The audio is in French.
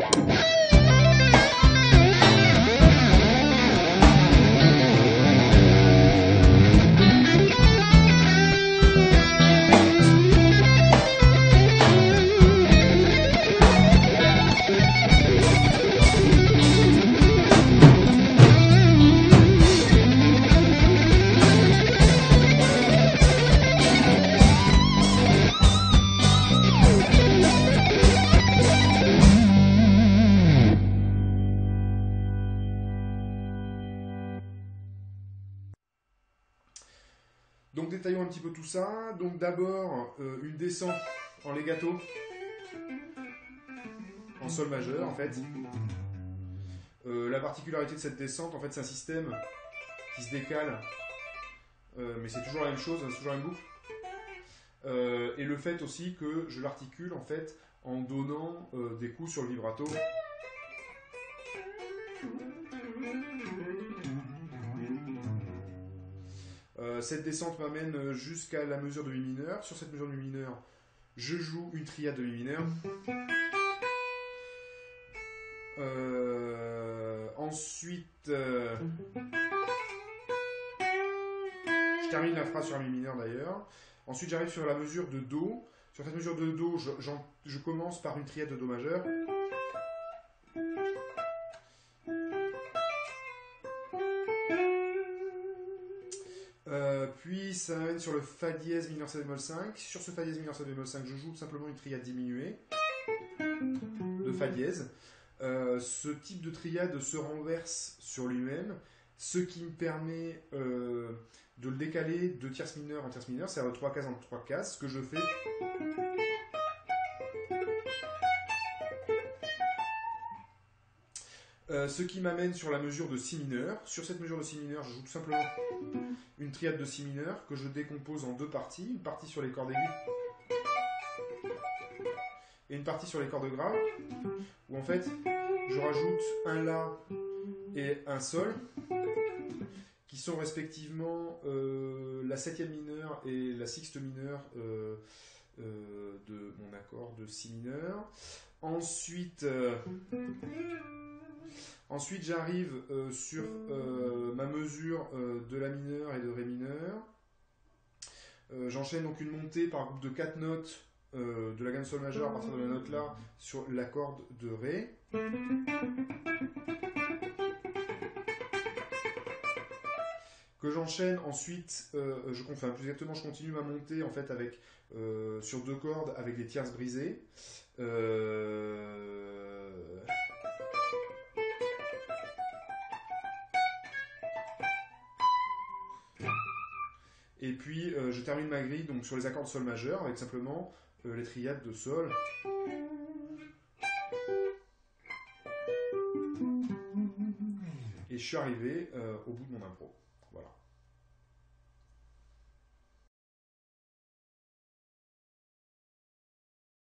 Yeah. Donc détaillons un petit peu tout ça. Donc d'abord euh, une descente en legato en sol majeur en fait. Euh, la particularité de cette descente, en fait, c'est un système qui se décale, euh, mais c'est toujours la même chose, hein, c'est toujours la même boucle. Et le fait aussi que je l'articule en fait en donnant des coups sur le vibrato. Cette descente m'amène jusqu'à la mesure de mi mineur. Sur cette mesure de mi mineur, je joue une triade de mi mineur. Euh, ensuite, euh, je termine la phrase sur mi mineur d'ailleurs. Ensuite, j'arrive sur la mesure de Do. Sur cette mesure de Do, je commence par une triade de Do majeur. sur le Fa dièse mineur 7 bémol 5. Sur ce Fa dièse mineur 7 bémol 5, je joue simplement une triade diminuée de Fa dièse. Euh, ce type de triade se renverse sur lui-même, ce qui me permet euh, de le décaler de tierce mineure en tierce mineure, c'est-à-dire 3 cases en 3 cases, ce que je fais Euh, ce qui m'amène sur la mesure de Si mineur. Sur cette mesure de Si mineur, je joue tout simplement une triade de Si mineur que je décompose en deux parties. Une partie sur les cordes aiguës et une partie sur les cordes graves, où en fait je rajoute un La et un Sol, qui sont respectivement euh, la septième mineure et la sixte mineure euh, de mon accord de Si mineur. Ensuite, ensuite j'arrive euh, sur euh, ma mesure euh, de La mineur et de Ré mineur. J'enchaîne donc une montée par groupe de 4 notes de la gamme Sol majeur à partir de la note là sur la corde de Ré. Que j'enchaîne ensuite, euh, je, enfin plus exactement, je continue ma montée en fait avec euh, sur deux cordes avec des tierces brisées. Euh, Et puis euh, je termine ma grille donc sur les accords de sol majeur avec simplement euh, les triades de sol. Et je suis arrivé euh, au bout de mon impro.